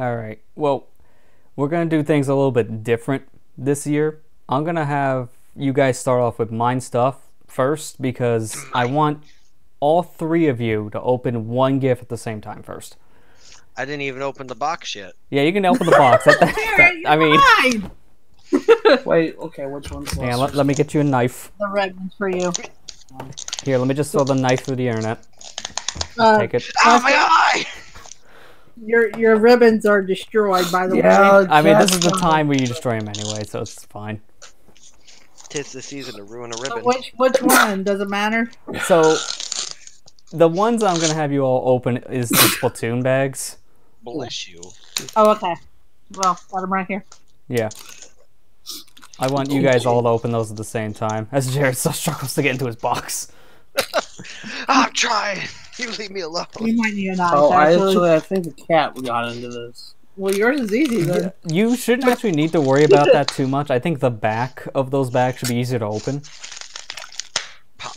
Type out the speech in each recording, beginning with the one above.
All right. Well, we're gonna do things a little bit different this year. I'm gonna have you guys start off with mine stuff first because I want all three of you to open one gift at the same time first. I didn't even open the box yet. Yeah, you can open the box. That- that- that- I mean, Wait, okay, which one's yeah, let, let me get you a knife. The red one's for you. Here, let me just throw the knife through the internet. Uh, Take it. Ah, my eye! Your your ribbons are destroyed, by the Yeah, way. I mean, this is the time where you destroy them anyway, so it's fine. Tis the season to ruin a So ribbon. which which one does it matter? So, the ones I'm gonna have you all open is the Splatoon bags. Bless you. Oh, okay. Well, got them right here. Yeah. I want you guys all to open those at the same time, as Jared still struggles to get into his box. I'm trying. You leave me alone. You might need a knife. Oh, I actually. actually, I think the cat got into this. Well, yours is easy then. You shouldn't actually need to worry about that too much. I think the back of those bags should be easier to open. Pop.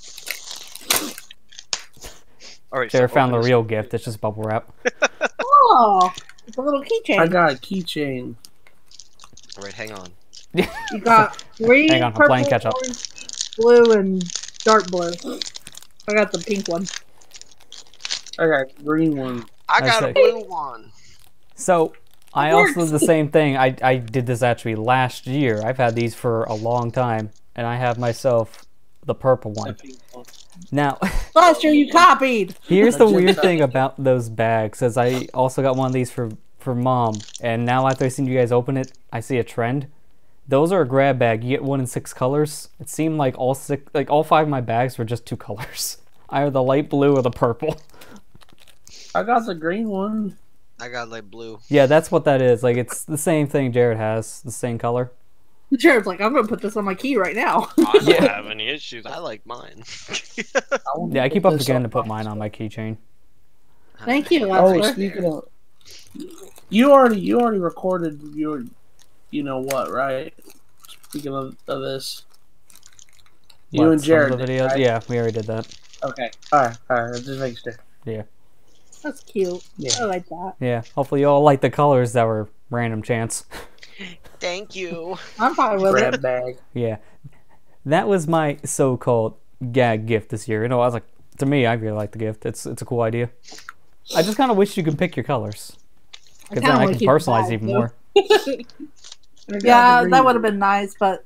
All right. Sarah so found the open real gift. It's just bubble wrap. Oh, it's a little keychain. I got a keychain. All right, hang on. You got green, Hang on, I'm purple, playing catch up. orange, blue, and dark blue. I got the pink one. I got a green one. I I got a say- blue one. So I also did the same thing. I I did this actually last year. I've had these for a long time, and I have myself the purple one. Now, Last year you copied. here's the weird thing about those bags, is I also got one of these for for mom, and now after I seen you guys open it, I see a trend. Those are a grab bag. You get one in six colors. It seemed like all six, like all five of my bags were just two colors, either the light blue or the purple. I got the green one. I got like blue. Yeah, that's what that is. Like it's the same thing Jared has, the same color. Jared's like, I'm gonna put this on my key right now. I don't Yeah. have any issues. I like mine. wanna Yeah, I keep up this forgetting to put mine on my keychain. Thank you, Oh, Lester. speaking of, you already you already recorded your, you know what, right? Speaking of, of this, you What, and Jared, of the did, videos. right? Yeah, we already did that. Okay, all right, all right. Just make sure. That's cute. Yeah. I like that. Yeah, hopefully you all like the colors that were random chance. Thank you. I'm fine with Grab it. bag. Yeah, that was my so-called gag gift this year. You know, I was like, to me, I really like the gift. It's it's a cool idea. I just kind of wish you could pick your colors I because then I can personalize even too. more. I got the Yeah, that would have been nice, but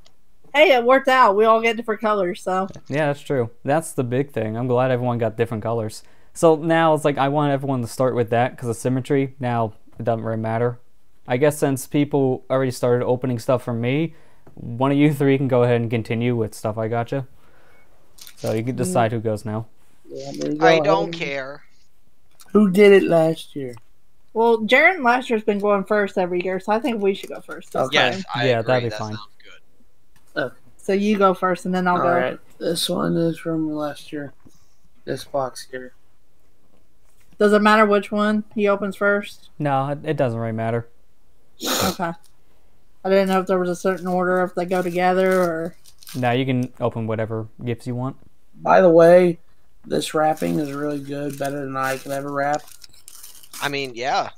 hey, it worked out. We all get different colors, so Yeah, that's true. That's the big thing. I'm glad everyone got different colors. So now it's like I want everyone to start with that because of symmetry. Now it doesn't really matter. I guess since people already started opening stuff for me, one of you three can go ahead and continue with stuff I got you. So you can mm. decide who goes now. Yeah, go. I don't care. Who did it last year? well, Jared and Lester's been going first every year, so I think we should go first. Okay. Yes. I Yeah, agree. that'd be that fine. sounds good. Oh. So you go first, and then I'll All go. right, this one is from last year. This box here. Does it matter which one he opens first? No, it, it doesn't really matter. Okay. I didn't know if there was a certain order if they go together or. Now you can open whatever gifts you want. By the way, this wrapping is really good, better than I could ever wrap. I mean, yeah.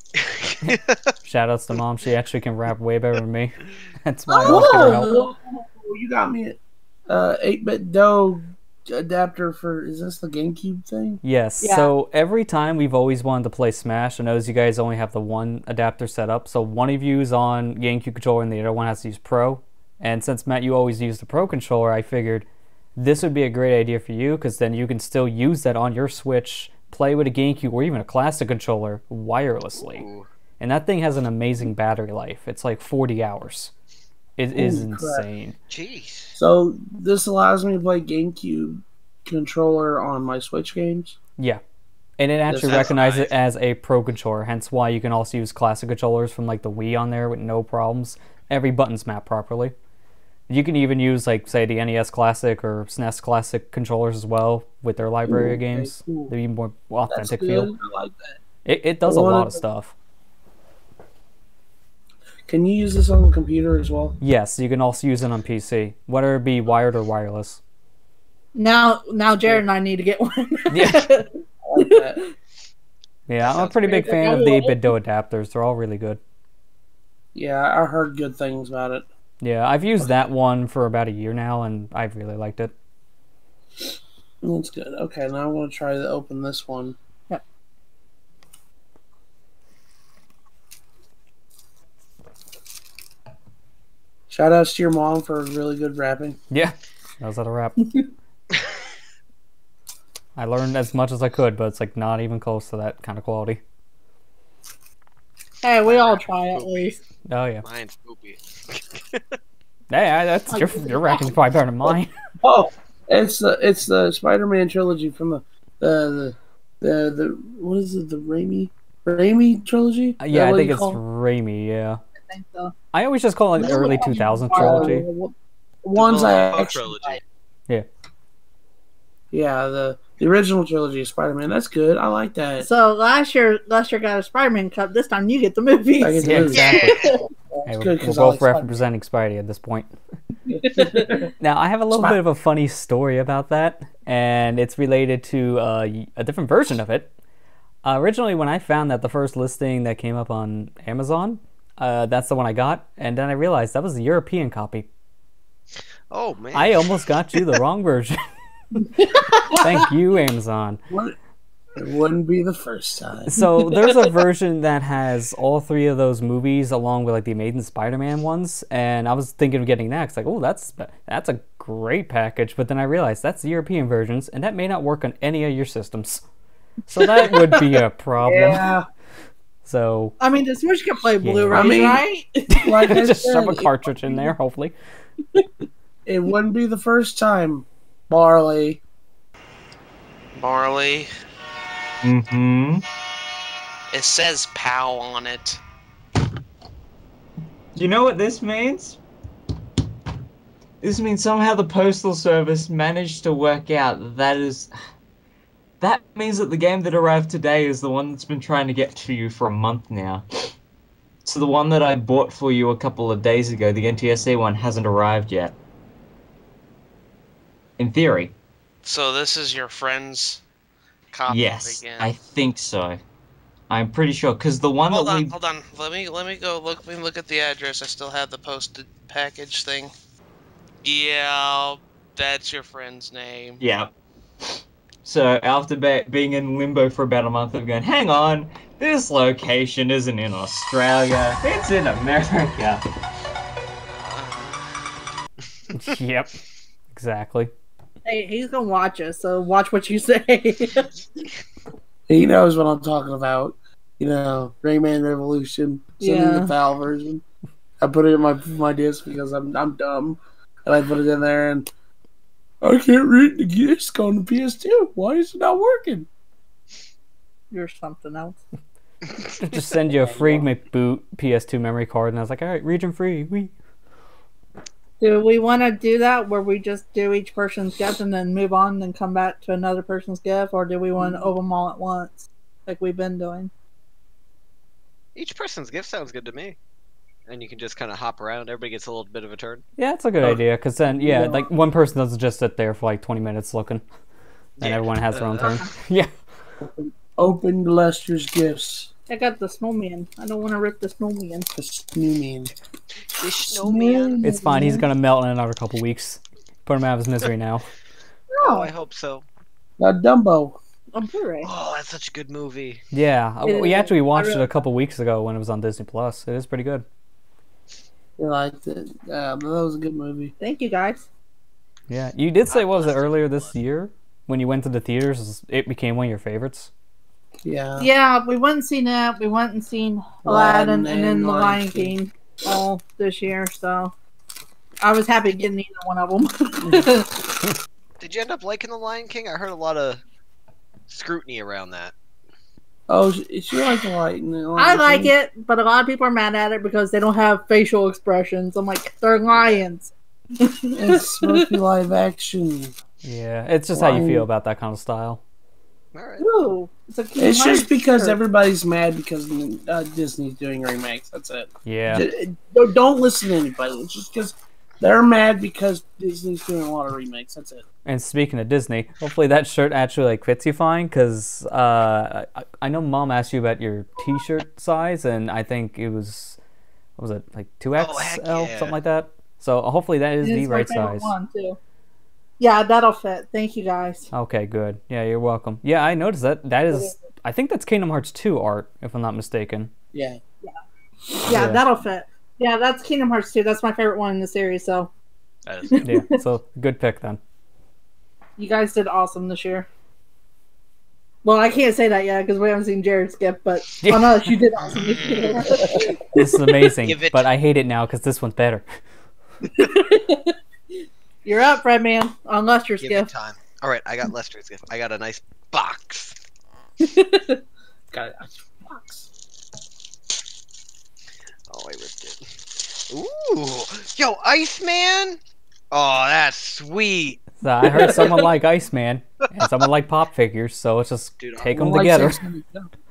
Shout outs to mom. She actually can rap way better than me. That's why I always her help. Oh, you got me uh, 8BitDo adapter for, is this the GameCube thing? Yes. Yeah. So every time we've always wanted to play Smash, I knows you guys only have the one adapter set up. So one of you's on GameCube controller and the other one has to use Pro. And since Matt, you always use the Pro controller, I figured this would be a great idea for you because then you can still use that on your Switch, play with a GameCube or even a classic controller wirelessly. Ooh. And that thing has an amazing battery life. It's like 40 hours. It is Holy crap. insane. Jeez. So this allows me to play GameCube controller on my Switch games. Yeah. And it actually That's recognizes it as a pro controller, hence why you can also use classic controllers from like the Wii on there with no problems. Every button's mapped properly. You can even use like say the NES Classic or SNES Classic controllers as well with their library Ooh, of okay, games. cool. They're even more That's authentic good. feel. I like that. It, it does a lot of of the- stuff. Can you use this on the computer as well? Yes, you can also use it on PC, whether it be wired or wireless. Now, now Jared and I need to get one. Yeah. I like that. Yeah, I'm a pretty big fan of the 8-bit adapters. They're all really good. Yeah, I heard good things about it. Yeah, I've used that one for about a year now, and I've really liked it. That's good. Okay, now I'm gonna try to open this one. Shout outs to your mom for really good rapping. Yeah, that was that a wrap. I learned as much as I could, but it's like not even close to that kind of quality. Hey, we all try at least. Oh yeah, Mine's poopy. hey, that's your your rapping's probably better than mine. Oh, it's the it's the Spider-Man trilogy from the the the the, the what is it the Raimi Raimi trilogy? Uh, yeah, I think it's call? Raimi. Yeah, I think so. I always just call it That's early what 2000 trilogy. Uh, ones I Willem actually trilogy. yeah the the original trilogy of Spider-Man. That's good. I like that. So last year, last year got a Spider-Man cup. This time, you get the movie. I Yeah, movies. exactly. Yeah. Hey, It's we're, good we're 'cause I both like representing Spidey at this point. Now, I have a little Spot- bit of a funny story about that, and it's related to uh, y- a different version of it. Uh, originally, when I found that the first listing that came up on Amazon, uh, that's the one I got, and then I realized that was the European copy. Oh man. I almost got you the wrong version. Thank you, Amazon. What- It wouldn't be the first time. So there's a version that has all three of those movies along with like the Amazing Spider-Man ones, and I was thinking of getting that. It's like, oh, that's that's a great package. But then I realized that's the European versions, and that may not work on any of your systems. So that would be a problem. Yeah, So I mean, the Switch can play Yeah. Blu-ray, I mean- right? like I just shove a cartridge in there, hopefully. it wouldn't be the first time. Barley. Barley. Mm-hmm. It says "pow" on it. You know what this means? This means somehow the postal service managed to work out that that is. That means that the game that arrived today is the one that's been trying to get to you for a month now. So the one that I bought for you a couple of days ago, the NTSC one, hasn't arrived yet. In theory, So this is your friend's copy yes, again. I think so. I'm pretty sure because the one hold that on, we hold on. Let me let me go look. Let me look at the address. I still have the posted package thing. Yeah, that's your friend's name. Yeah. So after be- being in limbo for about a month, I'm going, hang on, this location isn't in Australia, it's in America. yep, exactly. hey, he's gonna watch us, so watch what you say. He knows what I'm talking about. You know, Rayman Revolution, sending Yeah. the PAL version. I put it in my my disc because I'm I'm dumb, and I put it in there, and I can't read the disc on the PS2. Why is it not working? You're something else. Just send you a free McBoot PS2 memory card, and I was like, all right, region free. We Do we want to do that where we just do each person's gift and then move on and then come back to another person's gift, or do we want to mm. open them all at once, like we've been doing? Each person's gift sounds good to me. And you can just kind of hop around. Everybody gets a little bit of a turn. Yeah, it's a good Oh. idea because then, yeah, Yeah. like one person doesn't just sit there for like 20 minutes looking, and Yeah. everyone has their own turn. yeah, Open Lester's gifts. I got the snowman. I don't want to rip the snowman. The snowman. The snowman. it's fine. He's gonna melt in another couple weeks. Put him out of his misery now. Oh, I hope so. Now Dumbo. on Blu-ray. Oh, that's such a good movie. Yeah, uh, we Yeah, actually watched I it a couple weeks ago when it was on Disney Plus. It is pretty good. You liked it. Yeah, that was a good movie. Thank you guys. Yeah, you did say what was it earlier this year when you went to the theaters? It became one of your favorites. Yeah. Yeah, we went and seen that. We went and seen Aladdin Aladdin and then and The Lion Lion King. King all this year. So I was happy getting either one of them. Did you end up liking The Lion King? I heard a lot of scrutiny around that. Oh, she, she liked the light. and I like King. it, but a lot of people are mad at it because they don't have facial expressions. I'm like, they're lions. It's supposed to be live action. Yeah, it's just how you feel about that kind of style. All right. Ooh, it's, a It's just because shirt. everybody's mad because uh, Disney's doing remakes. That's it. Yeah, D- Don't don't listen to anybody. It's just because they're mad because Disney's doing a lot of remakes. That's it. And speaking of Disney, hopefully that shirt actually like fits you fine because uh, I, I know Mom asked you about your T-shirt size, and I think it was what was it like two XL Oh, heck something like that. So hopefully that is It the my right favorite size. One too. Yeah, that'll fit. Thank you guys. Okay, good. Yeah, you're welcome. Yeah, I noticed that. That is, I think that's Kingdom Hearts 2 art, if I'm not mistaken. Yeah. Yeah, Yeah. that'll fit. Yeah, that's Kingdom Hearts 2. That's my favorite one in the series. So That is good. Yeah, so good pick then. You guys did awesome this year. Well, I can't say that yet because we haven't seen Jared skip, but on us, you did awesome this year. This is amazing, it- but I hate it now because this one's better. You're up, Fred Man, on Lester's Give it gift. time. All right, I got Lester's gift. I got a nice box. Got it. Box. Oh, I ripped it. Ooh, yo, Iceman. Oh, that's sweet. So I heard someone like Iceman and someone like Pop figures, so let's just Dude, take them Like together. Sex and the City.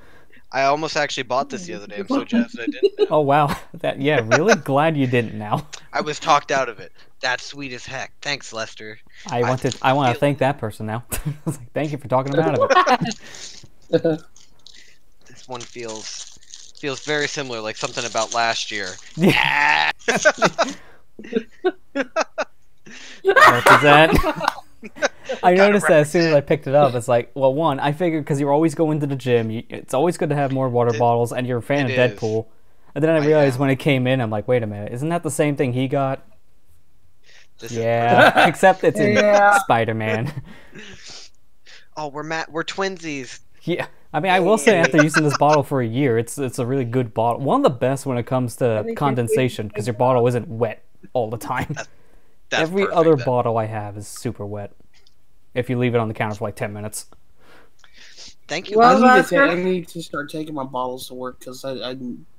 I almost actually bought this the other day. I'm so jazzed that I didn't. Oh wow, that yeah, really glad you didn't. Now I was talked out of it. That's sweet as heck. Thanks, Lester. I I want to I want to thank that person now. Like, thank you for talking him out of it. This one feels feels very similar, like something about last year. Yeah. Represent. I noticed that as soon as I picked it up, it's like, well, one, I figured because you're always going to the gym, you, it's always good to have more water It- bottles, and you're a fan of it is. Deadpool. And then I I realized am. when it came in, I'm like, wait a minute, isn't that the same thing he got? This is- Yeah, except it's in Yeah. Spider-Man. oh, we're Matt. We're twinsies. yeah, I mean, I will say after using this bottle for a year, it's it's a really good bottle. One of the best when it comes to condensation because your bottle isn't wet all the time. That's Every perfect, other then. bottle I have is super wet. If you leave it on the counter for like ten minutes. Thank you. Well, I, need to ta- I need to start taking my bottles to work because I, I,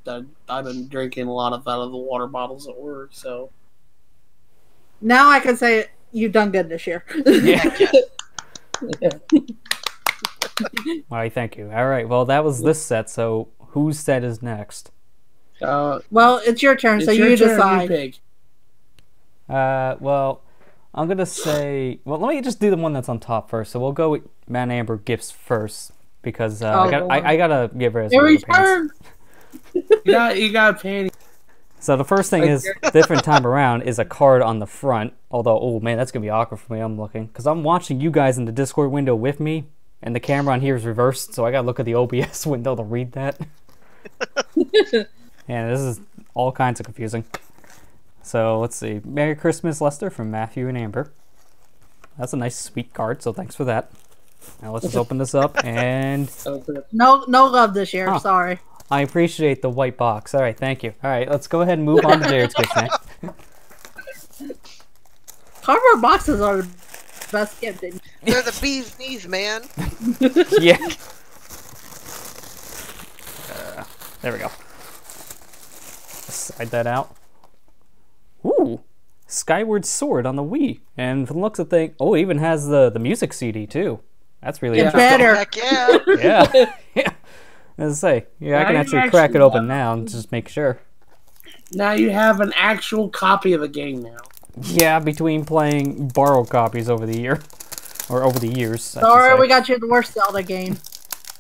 I, I've been drinking a lot of out of the water bottles at work. So now I can say you've done good this year. Yeah. yeah. All right, thank you. All right, well, that was this set. So whose set is next? Uh, well, it's your turn, so your you turn, decide. pick. Uh, well, I'm gonna say. Well, let me just do the one that's on top first. So we'll go with Man Amber gifts first because uh, I Oh, got I, I gotta give her as Your pants. turn. You got, you got panty. So the first thing is different time around is a card on the front. Although, oh man, that's gonna be awkward for me. I'm looking because I'm watching you guys in the Discord window with me, and the camera on here is reversed, so I gotta look at the OBS window to read that. and this is all kinds of confusing. So let's see. Merry Christmas, Lester, from Matthew and Amber. That's a nice, sweet card. So thanks for that. Now let's just open this up, and No, no love this year. Huh. Sorry. I appreciate the white box. All right, thank you. All right, let's go ahead and move on to Jared's gift now. Cardboard boxes are the best gift. in- They're the bee's knees, man. yeah. Uh, there we go. Slide that out. Ooh, Skyward Sword on the Wii, and from the looks of things, oh, it even has the the music CD too. That's really Get interesting. better. Heck yeah. Yeah, yeah. As I say, yeah, I can Now you actually crack it open now and just make sure. Now you have an actual copy of the game now. Yeah, between playing borrowed copies over the year, or over the years. Sorry, we got you the worst Zelda game.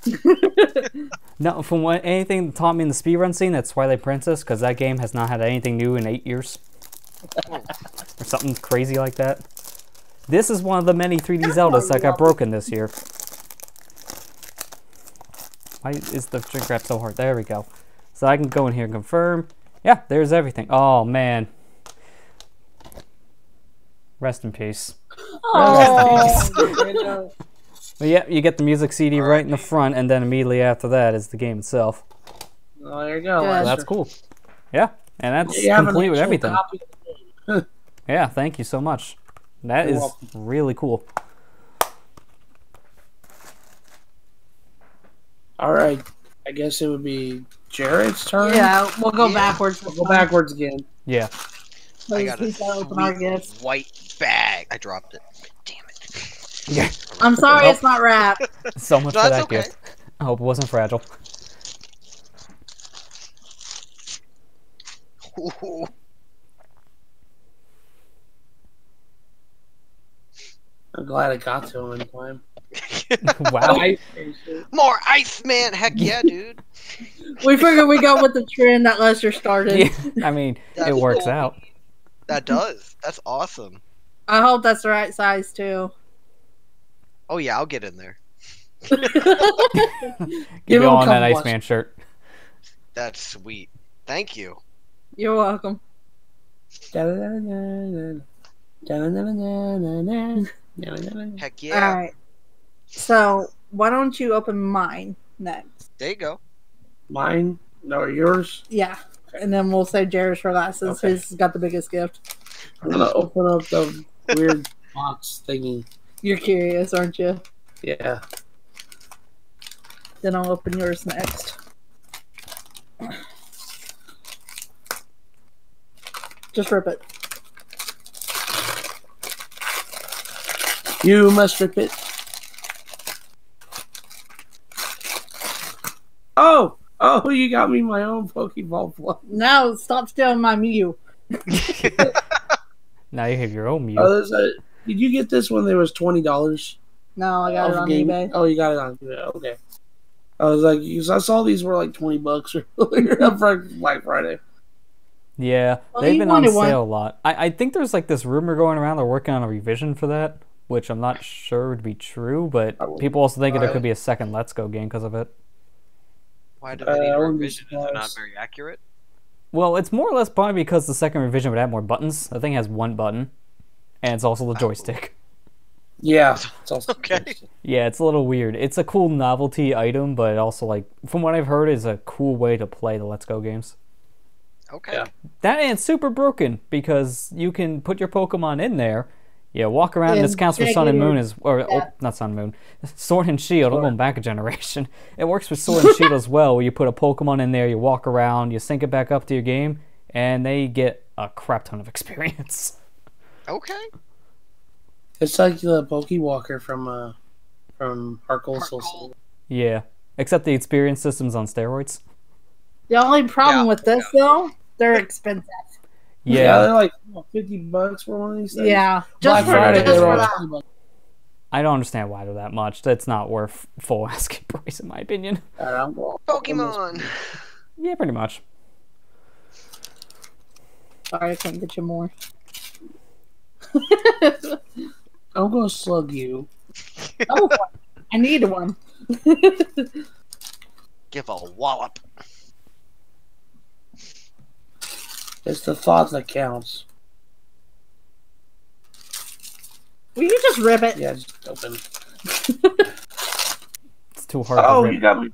No, from what anything that taught me in the speedrun scene, that's Twilight Princess, because that game has not had anything new in eight years. Or something crazy like that. This is one of the many 3D Zeldas that got broken this year. Why is the shrink wrap so hard? There we go. So I can go in here and confirm. Yeah, there's everything. Oh, man. Rest in peace. Oh, But yeah, you get the music CD right in the front, and then immediately after that is the game itself. Oh, there you go. Yeah. Lester. That's cool. Yeah, and that's You complete with actual everything. Copy of Yeah, thank you so much. That You're is welcome. really cool. All right. I guess it would be Jared's turn. yeah, we'll go Yeah. backwards. We'll go backwards again. Yeah. I got a Please don't open our sweet gifts. white bag. I dropped it. Damn it. Yeah. I'm sorry, Well- it's not wrapped. So much No, for that okay. gift. I hope it wasn't fragile. Ooh. I'm glad I got to him in time. wow. I- More Iceman. Heck yeah, dude. We figured we go with the trend that Lester started. Yeah, I mean, That's it works cool. out. That does. That's awesome. I hope that's the right size too. Oh yeah, I'll get in there. Give Give you him on that couple Iceman shirt. That's sweet. Thank you. You're welcome. Heck yeah. All right. So why don't you open mine next? There you go. Mine? No, yours? Yeah, and then we'll say Jared's for last since Okay. his got the biggest gift. I'm gonna open up the weird box thingy. You're curious, aren't you? Yeah. Then I'll open yours next. Just rip it. You must rip it. Oh! Oh, you got me my own Pokeball Plus. Now stop stealing my Mew. Now you have your own Mew. Oh, a, did you get this when there was twenty dollars? No, I got it on eBay. Oh, you got it on eBay. Okay. I was like, 'cause I saw these were like twenty bucks earlier for Black Friday. Yeah, Well, they've been on wanted one. sale a lot. I, I think there's like this rumor going around they're working on a revision for that, which I'm not sure would be true, but people also think there could be a second Let's Go game because of it. Why do Uh, they need I a wouldn't revision if they're not very accurate? Well, it's more or less probably because the second revision would add more buttons. The thing has one button, and it's also the Oh. joystick. Yeah. It's also Okay. Yeah, it's a little weird. It's a cool novelty item, but also like from what I've heard is a cool way to play the Let's Go games. Okay. Yeah. That and super broken because you can put your Pokemon in there. Yeah, walk around. and this counts for Sun and Moon as, or yeah. oh, not Sun and Moon, Sword and Shield. I'm going back a generation. It works with Sword and Shield as well. Where you put a Pokemon in there, you walk around, you sync it back up to your game, and they get a crap ton of experience. Okay. It's like the Pokewalker from uh from HeartGold Soul Yeah, except the experience system's on steroids. The only problem Yeah, with this though, they're expensive. Yeah, they're like what, fifty bucks for one of these things. Yeah, Black just for, Friday just for that. I don't understand why they're that much. That's not worth full asking price in my opinion. Alright, I'm going- Pokemon. Yeah, pretty much. Sorry, I can't get you more. I'm gonna slug you. oh, I need one. Give a wallop. It's the thought that counts. Will you just rip it? Yeah, just open. It's too hard Oh, to you got me.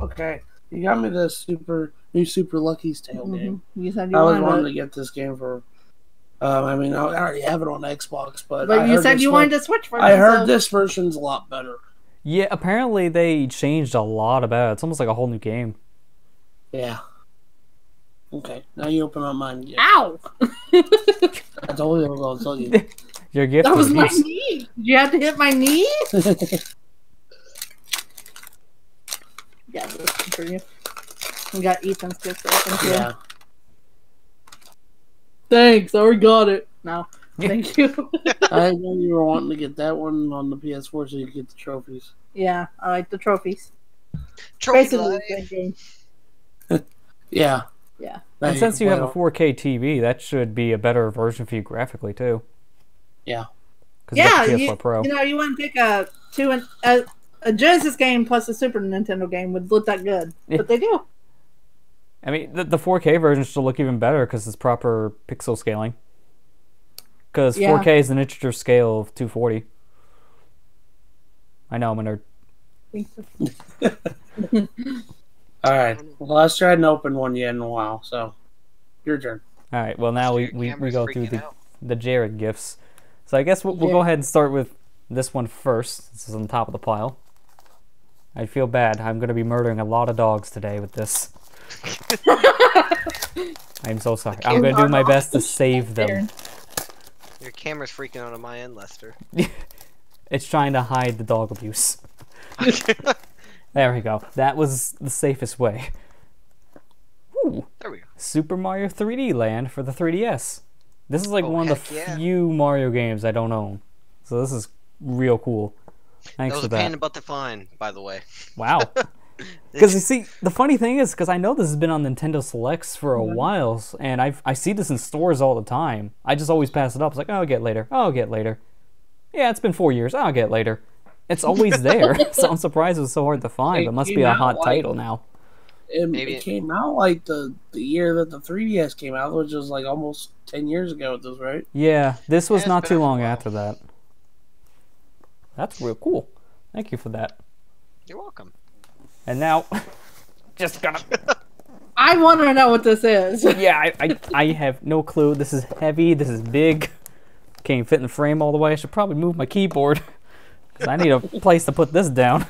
Okay, you got me the super new Super Lucky's Tale game. Mhm. You said you I was wanted wanting to get this game for. Um, I mean, I already have it on Xbox, but But I you said you one- wanted to switch for I heard so- this version's a lot better. Yeah, apparently they changed a lot about it. It's almost like a whole new game. Yeah. Okay, now you open my mind. Yeah, Ow! I told you I was gonna tell you. Your gift That was my abuse. knee. Did you have to hit my knee? Yeah, this is for you. We got Ethan's gift open too. yeah. Thanks, I already got it. No, thank you. I know you were wanting to get that one on the PS4 so you could get the trophies. yeah, I like the trophies. Trophy Basically, life. the game. Yeah. Yeah. Now And you since can you have a 4K TV, that should be a better version for you graphically too. Yeah. Because Yeah, you the PS4 Pro. you know, you wouldn't pick a two and a, a Genesis game plus a Super Nintendo game would look that good, Yeah. but they do. I mean, the, the 4K version should look even better because it's proper pixel scaling. Because Yeah. 4K is an integer scale of 240. I know I'm a nerd. Think so. All right. Well, I hadn't opened one yet in a while, so your turn. All right. Well, now we, we, we go through the out. the Jared gifts. So I guess we'll, we'll go ahead and start with this one first. This is on the top of the pile. I feel bad. I'm going to be murdering a lot of dogs today with this. I'm so sorry. I'm going to do my best to save them. Your camera's freaking out on my end, Lester. It's trying to hide the dog abuse. There we go. That was the safest way. Ooh, there we go. Super Mario 3D Land for the 3DS. This is like Oh, one of the yeah. few Mario games I don't own. So this is real cool. That Thanks was for a pain in that. the find, by the way. Wow. Because you see, the funny thing is, because I know this has been on Nintendo Selects for a Yeah. while, and I I see this in stores all the time. I just always pass it up. It's like, oh, I'll get later. Oh, I'll get later. Yeah, it's been four years. I'll get later. It's always there, so I'm surprised it was so hard to find. It It must be a hot like- title now. It, Maybe- it came out like the the year that the 3DS came out, which was like almost ten years ago. It was right. Yeah, this was it's not too long while. after that. That's real cool. Thank you for that. You're welcome. And now, just gonna. I want to know what this is. Yeah, I, I, I have no clue. This is heavy. This is big. Can't fit in the frame all the way. I should probably move my keyboard because I need a place to put this down.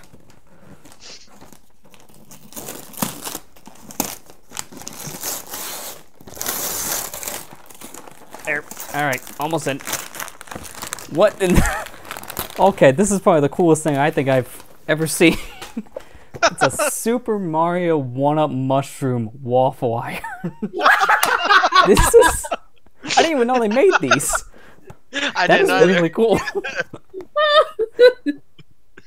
There. All right, almost in. What in? okay, this is probably the coolest thing I think I've ever seen. it's a Super Mario One-Up Mushroom Waffle Iron. this is. I didn't even know they made these. I That is didn't either. really cool.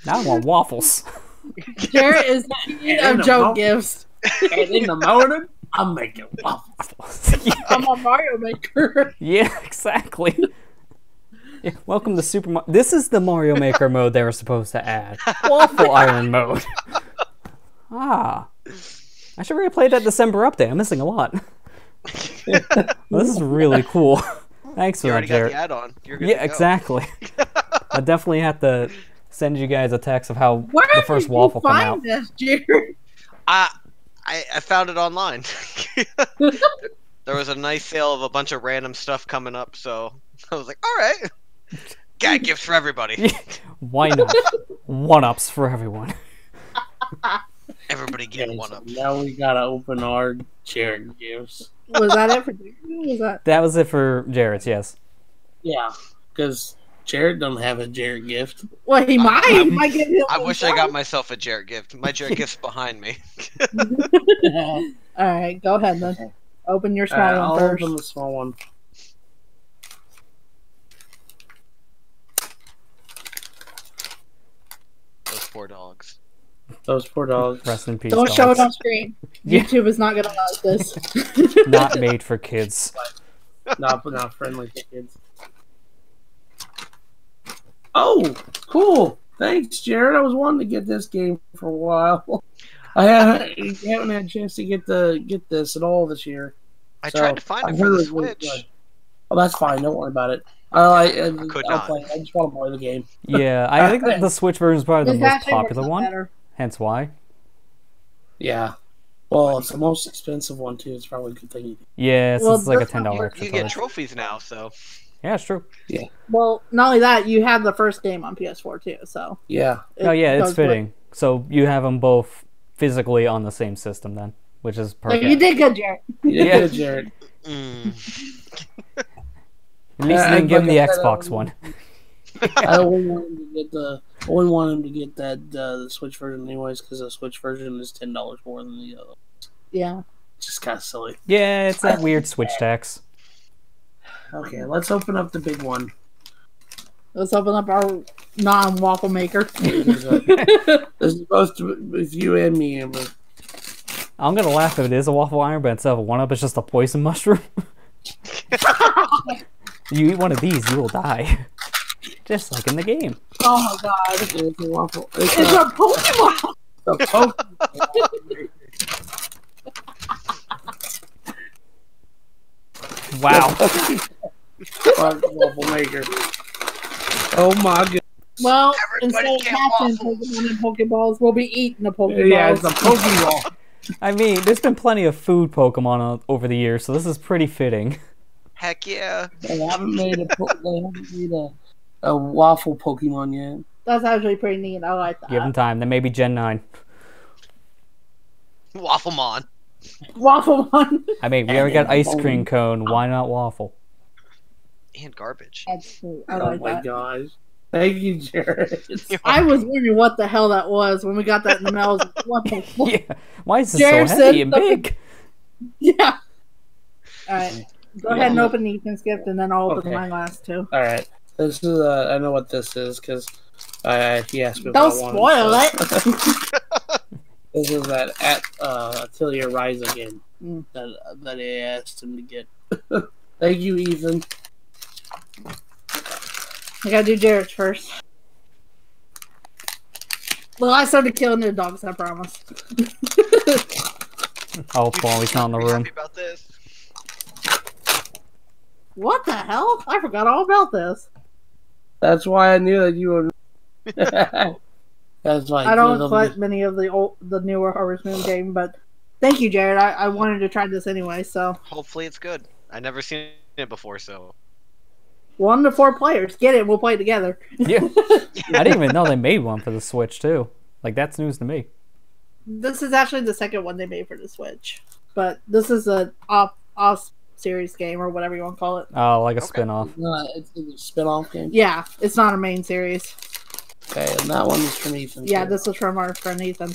Now I want waffles. Jared is the king of a joke mouth- gifts. and in the morning, I'm making waffles. yeah, I'm a Mario Maker. yeah, exactly. Yeah, welcome to Super Mario. This is the Mario Maker mode they were supposed to add. Waffle Iron mode. Ah. I should really play that December update. I'm missing a lot. Well, this is really cool. Thanks for You that, already got Jared. the add-on. You're good Yeah, to go. exactly. I definitely have to send you guys a text of how Where the first did waffle you come find out. this, Jared? I, I I found it online. there was a nice sale of a bunch of random stuff coming up, so I was like, all right, got gifts for everybody. Why not? One ups for everyone. Everybody get Okay, one so up. now we gotta open our Jared gifts. Was that it for Jared? Was that? That was it for Jared's, yes. Yeah, because Jared don't have a Jared gift. Well, he might. He might get him I one wish I got myself a Jared gift. My Jared gift's behind me. All right, go ahead then. Open your small Alright, one I'll first. open the small one. Those poor dogs. Those poor dogs. Rest in peace. Don't show it on screen. YouTube is not gonna like this. Not made for kids. not not friendly to kids. Oh, cool! Thanks, Jared. I was wanting to get this game for a while. I haven't, haven't had a chance to get the get this at all this year. I So, tried to find I've it for the Switch. good. Oh, that's fine. Don't worry about it. I, I, I, could I'll not. play. I just want to play the game. Yeah, I think the Switch version is probably the most popular one. better. Hence why. Yeah. Well, it's the most expensive one too. It's probably a good thing. Yeah, it's, Well, it's like a this ten one dollar you- extra You get charge. trophies now, so Yeah, it's true. Yeah. Well, not only that, you have the first game on PS4 too, so. Yeah. it oh yeah, it's goes with- fitting. So you have them both physically on the same system then, which is So perfect. you did good, Jared. You did Yeah. good, Jared. mm, At least Uh, you didn't give him the I Xbox um, one. I only want him to get the. I only want him to get that uh, the Switch version anyways because the Switch version is ten dollars more than the other. Yeah. It's just kind of silly. Yeah, it's that weird Switch tax. Okay, let's open up the big one. Let's open up our non-waffle maker. This is supposed to be with you and me, Amber. I'm gonna laugh if it is a waffle iron, but instead of a one up, it's just a poison mushroom. you eat one of these, you will die. Just like in the game. oh my god. It's a waffle. It's It's a, a Pokemon! a Pokemon. Wow. waffle maker. Oh my god! Well, Everybody instead of get catching. Pokemon and Pokeballs, we'll be eating the Pokeballs. Yeah, it's a Pokeball. I mean, there's been plenty of food Pokemon over the years, so this is pretty fitting. heck yeah. They haven't made a. po- They haven't made a, a waffle Pokemon yet. That's actually pretty neat. I like that. Give them time. Then maybe Gen 9. Wafflemon. Wafflemon. I mean, we already got ice cream cone. Why not waffle? And garbage. That's true. I oh like my that. gosh! Thank you, Jared. I was wondering what the hell that was when we got that in the mail. Like, what the fuck? Yeah. Why is this Jared so heavy and something- big? Yeah. All right. Go ahead and Yeah. open Ethan's gift, and then I'll open Okay. my last two. All right, this is. Uh, I know what this is because uh, he asked me. Don't if I wanted spoil it. This is that at uh, Atelier Ryza again Mm. that that I asked him to get. Thank you, Ethan. I gotta do Jared's first. Well, I started killing the dogs, I promise. Oh, well, he's not in the room. about this? what the hell? I forgot all about this. That's why I knew that you would. That's why I don't the- collect many of the old, the newer Harvest Moon game, but thank you, Jared. I, I wanted to try this anyway, so Hopefully it's good. I never seen it before, so one to four players. Get it? We'll play it together. Yeah. I didn't even know they made one for the Switch, too. Like, that's news to me. This is actually the second one they made for the Switch, but this is a off off series game or whatever you want to call it. Oh, like a Okay. spin off. No, it's a spin-off game. Yeah, it's not a main series. Okay, and that one is from Ethan. Yeah, too. this is from our friend Ethan.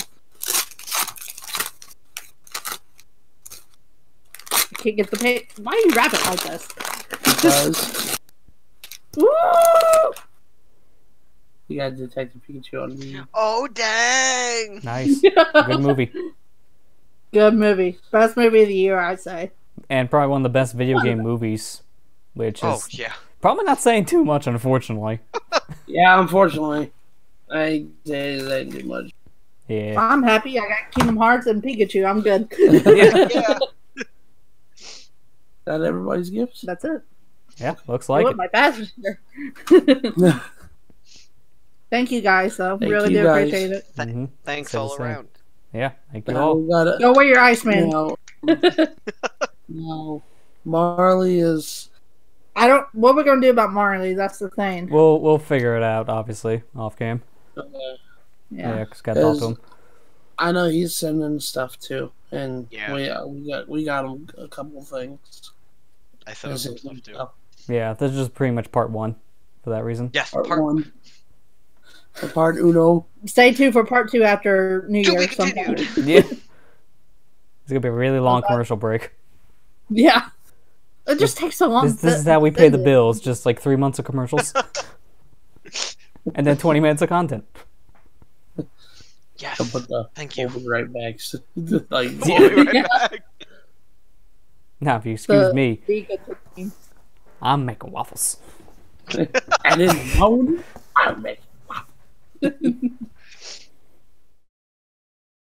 I can't get the pay. Why do you wrap it like this? because Woo! you got Detective Pikachu on me. Oh dang! Nice. Good movie. Good movie. Best movie of the year, I'd say. And probably one of the best video game movies, which oh, is Oh yeah. probably not saying too much, unfortunately. Yeah, unfortunately, I they they didn't do much. Yeah. I'm happy. I got Kingdom Hearts and Pikachu. I'm good. yeah. Yeah. That everybody's gifts. That's it. Yeah, looks like it. my passenger. Thank you guys, though. Thank really you do guys. appreciate it. hmm Thanks Say all same. around. Yeah, thank you Now all. we got it. Go wear your Iceman. Now, no. Marley is. I don't. What we're gonna do about Marley? That's the thing. We'll we'll figure it out, obviously, off game. Uh, Yeah, Yeah. 'cause gotta talk to him. I know he's sending stuff too, and Yeah. we uh, we got we got him a couple things. I said This some is stuff too. stuff. Yeah, this is just pretty much part one for that reason. Yes, Part, part one. The part uno. Stay tuned for part two after New To Year. sometime. Yeah. It's gonna be a really long uh, commercial break. Yeah. It just takes so long. This, this is how we pay the bills, just like three months of commercials. and then 20 minutes of content. Yes. I'll put the Thank you. we'll be right back. like, We'll be right back. Now, if you excuse The- me, I'm making waffles. and then Moan, I'll make